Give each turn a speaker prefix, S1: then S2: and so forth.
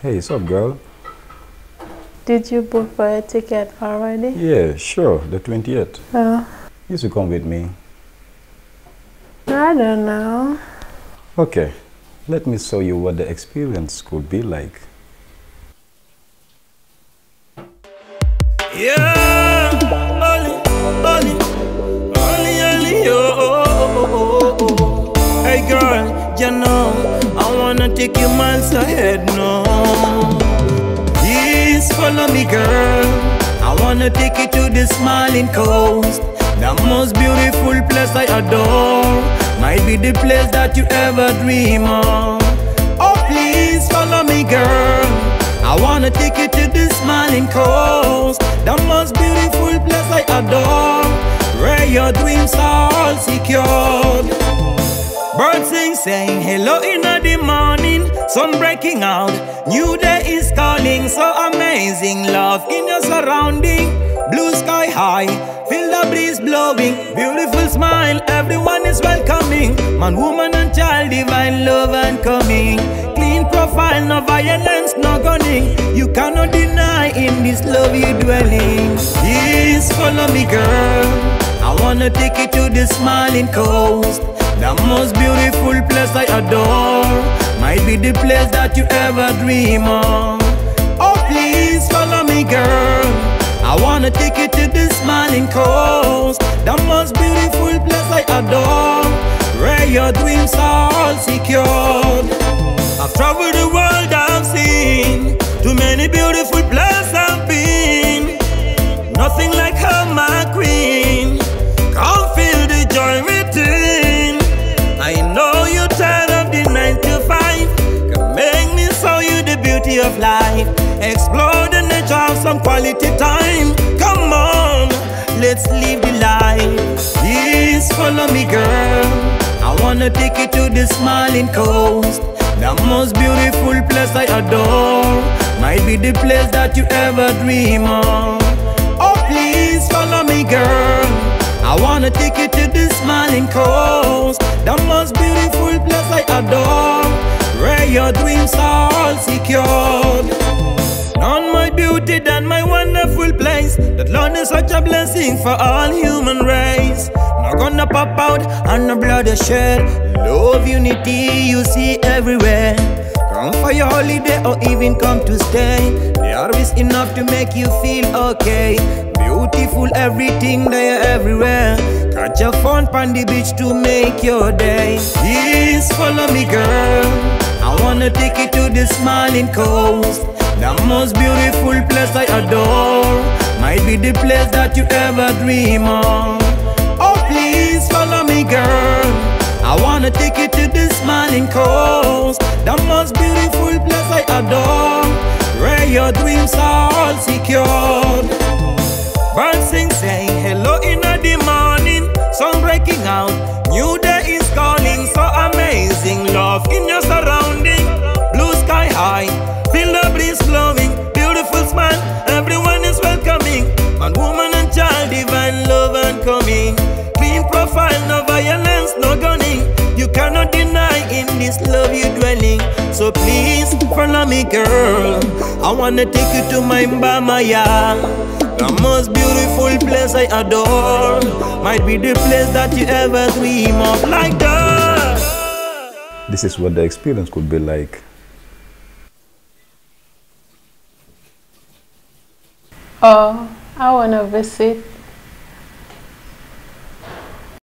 S1: Hey, what's up, girl?
S2: Did you book for a ticket already?
S1: Yeah, sure, the 20th.
S2: Uh,
S1: You should come with me.
S2: I don't know.
S1: Okay, let me show you what the experience could be like.
S3: Yeah, take you miles ahead now. Please follow me, girl. I wanna take you to the smiling coast, the most beautiful place I adore. Might be the place that you ever dream of. Oh, please follow me, girl. I wanna take you to the smiling coast, the most beautiful place I adore, where your dreams are all secured. Birds sing, saying hello in the morning, sun breaking out, new day is calling, so amazing love in your surrounding, blue sky high, feel the breeze blowing, beautiful smile, everyone is welcoming, man, woman and child, divine love and coming, clean profile, no violence, no gunning, you cannot deny in this love you dwelling. Please follow me, girl. I wanna take you to the smiling coast. The most beautiful place I adore Might be the place that you ever dream of. Oh please follow me girl. I wanna take you to the smiling coast. The most beautiful place I adore Where your dreams are all secured. I've traveled the world, I've seen Too many beautiful places of life. Explore the nature, have some quality time. Come on, let's live the life. Please follow me girl. I wanna take you to the smiling coast. The most beautiful place I adore. Might be the place that you ever dream of. Oh please follow me girl. I wanna take you to the smiling coast your dreams are all secured. None my beauty than my wonderful place. That Lord is such a blessing for all human race. Not gonna pop out and no blood is shed Love unity you see everywhere. Come for your holiday or even come to stay. There is enough to make you feel okay. Beautiful everything there everywhere. Catch a fun on the beach to make your day. Please follow me girl I wanna take you to the smiling coast. The most beautiful place I adore Might be the place that you ever dream of. Oh please follow me girl. I wanna take you to the smiling coast. The most beautiful place I adore Where your dreams are all secured. Birds sing saying hello in the morning. Sun breaking out New day is calling. So amazing love in So please follow me girl I wanna take you to my Mbamaya. The most beautiful place I adore. Might be the place that you ever dream of. Like that
S1: This is what the experience could be like.
S2: Oh, I wanna visit